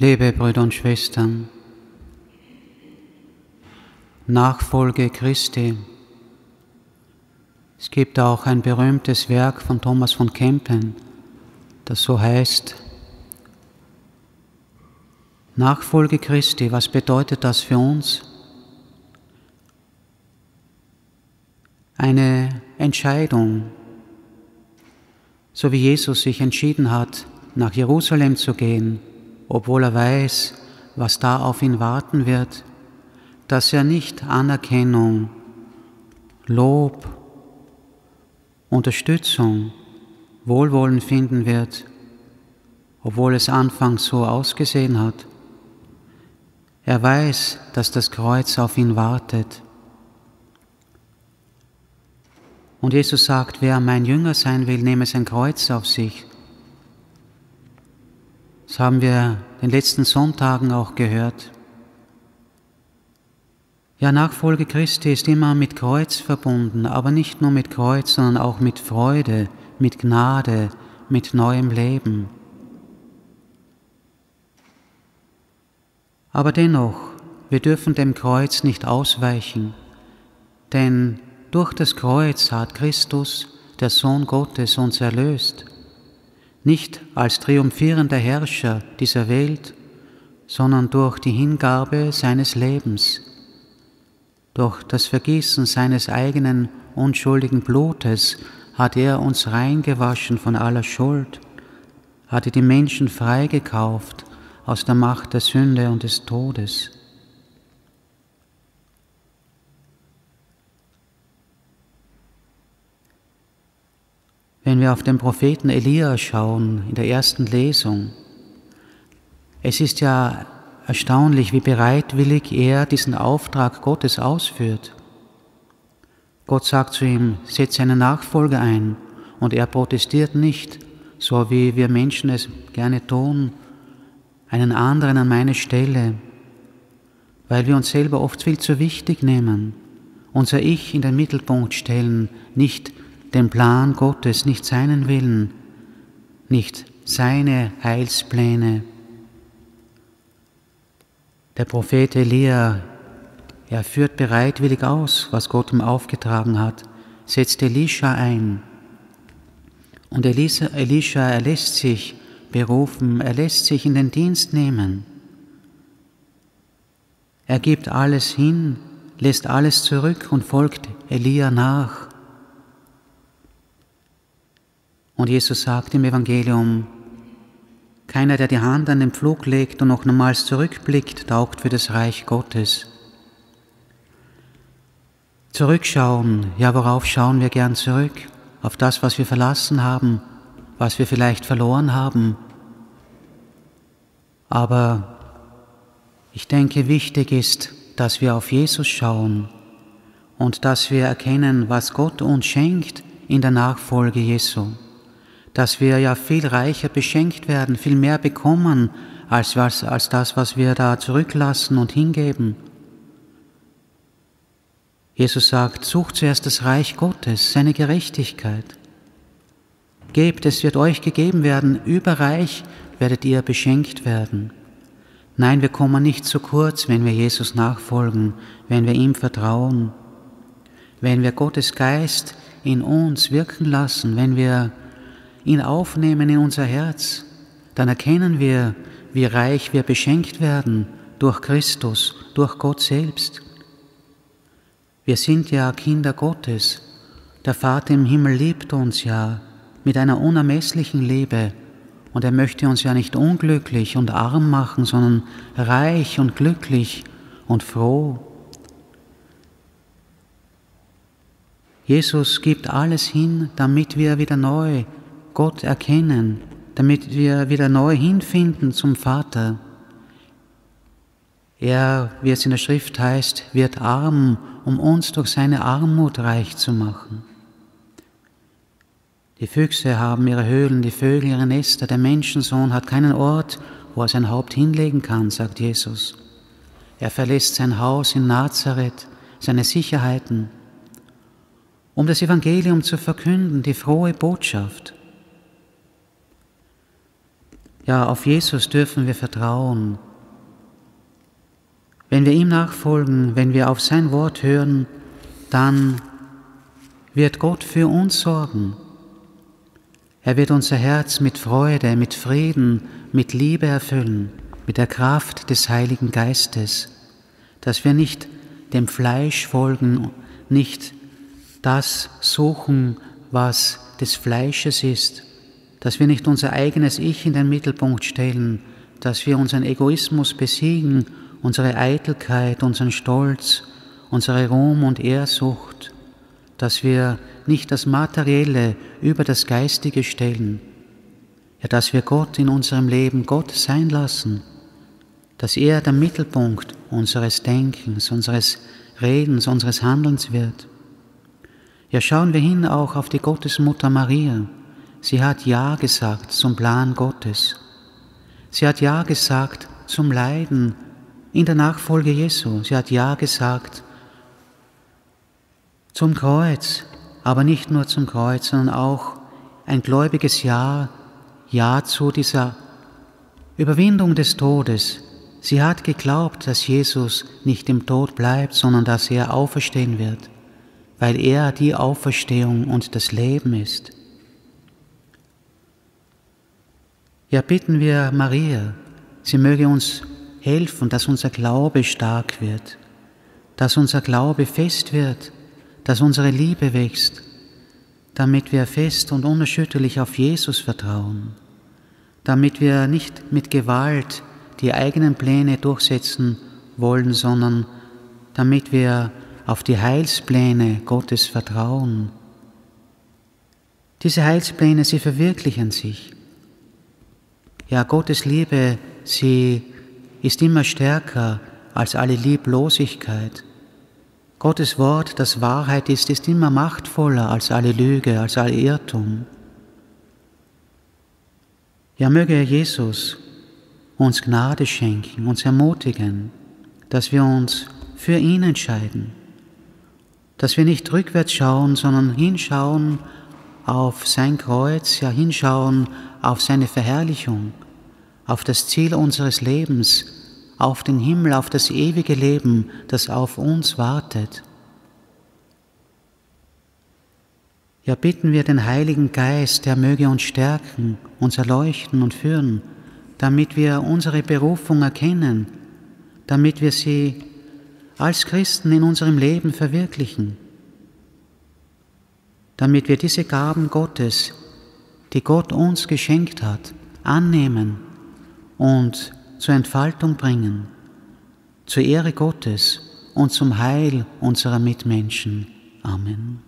Liebe Brüder und Schwestern, Nachfolge Christi. Es gibt auch ein berühmtes Werk von Thomas von Kempen, das so heißt, Nachfolge Christi, was bedeutet das für uns? Eine Entscheidung, so wie Jesus sich entschieden hat, nach Jerusalem zu gehen, obwohl er weiß, was da auf ihn warten wird, dass er nicht Anerkennung, Lob, Unterstützung, Wohlwollen finden wird, obwohl es anfangs so ausgesehen hat. Er weiß, dass das Kreuz auf ihn wartet. Und Jesus sagt, wer mein Jünger sein will, nehme sein Kreuz auf sich. Das haben wir den letzten Sonntagen auch gehört. Ja, Nachfolge Christi ist immer mit Kreuz verbunden, aber nicht nur mit Kreuz, sondern auch mit Freude, mit Gnade, mit neuem Leben. Aber dennoch, wir dürfen dem Kreuz nicht ausweichen, denn durch das Kreuz hat Christus, der Sohn Gottes, uns erlöst, nicht als triumphierender Herrscher dieser Welt, sondern durch die Hingabe seines Lebens durch das Vergießen seines eigenen unschuldigen Blutes hat er uns reingewaschen von aller Schuld, hatte die Menschen freigekauft aus der Macht der Sünde und des Todes. Wenn wir auf den Propheten Elia schauen, in der ersten Lesung, es ist ja Erstaunlich, wie bereitwillig er diesen Auftrag Gottes ausführt. Gott sagt zu ihm, setze eine Nachfolge ein und er protestiert nicht, so wie wir Menschen es gerne tun, einen anderen an meine Stelle, weil wir uns selber oft viel zu wichtig nehmen, unser Ich in den Mittelpunkt stellen, nicht den Plan Gottes, nicht seinen Willen, nicht seine Heilspläne. Der Prophet Elia, er führt bereitwillig aus, was Gott ihm aufgetragen hat, setzt Elisha ein. Und Elisa, Elisha, er lässt sich berufen, er lässt sich in den Dienst nehmen. Er gibt alles hin, lässt alles zurück und folgt Elia nach. Und Jesus sagt im Evangelium, keiner, der die Hand an den Pflug legt und noch nochmals zurückblickt, taugt für das Reich Gottes. Zurückschauen, ja, worauf schauen wir gern zurück? Auf das, was wir verlassen haben, was wir vielleicht verloren haben. Aber ich denke, wichtig ist, dass wir auf Jesus schauen und dass wir erkennen, was Gott uns schenkt in der Nachfolge Jesu dass wir ja viel reicher beschenkt werden, viel mehr bekommen, als, was, als das, was wir da zurücklassen und hingeben. Jesus sagt, sucht zuerst das Reich Gottes, seine Gerechtigkeit. Gebt, es wird euch gegeben werden, überreich werdet ihr beschenkt werden. Nein, wir kommen nicht zu kurz, wenn wir Jesus nachfolgen, wenn wir ihm vertrauen, wenn wir Gottes Geist in uns wirken lassen, wenn wir ihn aufnehmen in unser Herz, dann erkennen wir, wie reich wir beschenkt werden durch Christus, durch Gott selbst. Wir sind ja Kinder Gottes. Der Vater im Himmel liebt uns ja mit einer unermesslichen Liebe und er möchte uns ja nicht unglücklich und arm machen, sondern reich und glücklich und froh. Jesus gibt alles hin, damit wir wieder neu Gott erkennen, damit wir wieder neu hinfinden zum Vater. Er, wie es in der Schrift heißt, wird arm, um uns durch seine Armut reich zu machen. Die Füchse haben ihre Höhlen, die Vögel ihre Nester, der Menschensohn hat keinen Ort, wo er sein Haupt hinlegen kann, sagt Jesus. Er verlässt sein Haus in Nazareth, seine Sicherheiten, um das Evangelium zu verkünden, die frohe Botschaft. Ja, auf Jesus dürfen wir vertrauen. Wenn wir ihm nachfolgen, wenn wir auf sein Wort hören, dann wird Gott für uns sorgen. Er wird unser Herz mit Freude, mit Frieden, mit Liebe erfüllen, mit der Kraft des Heiligen Geistes, dass wir nicht dem Fleisch folgen, nicht das suchen, was des Fleisches ist, dass wir nicht unser eigenes Ich in den Mittelpunkt stellen, dass wir unseren Egoismus besiegen, unsere Eitelkeit, unseren Stolz, unsere Ruhm und Ehrsucht, dass wir nicht das Materielle über das Geistige stellen, ja, dass wir Gott in unserem Leben Gott sein lassen, dass er der Mittelpunkt unseres Denkens, unseres Redens, unseres Handelns wird. Ja, schauen wir hin auch auf die Gottesmutter Maria. Sie hat Ja gesagt zum Plan Gottes. Sie hat Ja gesagt zum Leiden in der Nachfolge Jesu. Sie hat Ja gesagt zum Kreuz, aber nicht nur zum Kreuz, sondern auch ein gläubiges Ja, Ja zu dieser Überwindung des Todes. Sie hat geglaubt, dass Jesus nicht im Tod bleibt, sondern dass er auferstehen wird, weil er die Auferstehung und das Leben ist. Ja, bitten wir Maria, sie möge uns helfen, dass unser Glaube stark wird, dass unser Glaube fest wird, dass unsere Liebe wächst, damit wir fest und unerschütterlich auf Jesus vertrauen, damit wir nicht mit Gewalt die eigenen Pläne durchsetzen wollen, sondern damit wir auf die Heilspläne Gottes vertrauen. Diese Heilspläne, sie verwirklichen sich. Ja, Gottes Liebe, sie ist immer stärker als alle Lieblosigkeit. Gottes Wort, das Wahrheit ist, ist immer machtvoller als alle Lüge, als alle Irrtum. Ja, möge Jesus uns Gnade schenken, uns ermutigen, dass wir uns für ihn entscheiden, dass wir nicht rückwärts schauen, sondern hinschauen auf sein Kreuz, ja hinschauen auf seine Verherrlichung, auf das Ziel unseres Lebens, auf den Himmel, auf das ewige Leben, das auf uns wartet. Ja, bitten wir den Heiligen Geist, der möge uns stärken, uns erleuchten und führen, damit wir unsere Berufung erkennen, damit wir sie als Christen in unserem Leben verwirklichen, damit wir diese Gaben Gottes, die Gott uns geschenkt hat, annehmen und zur Entfaltung bringen, zur Ehre Gottes und zum Heil unserer Mitmenschen. Amen.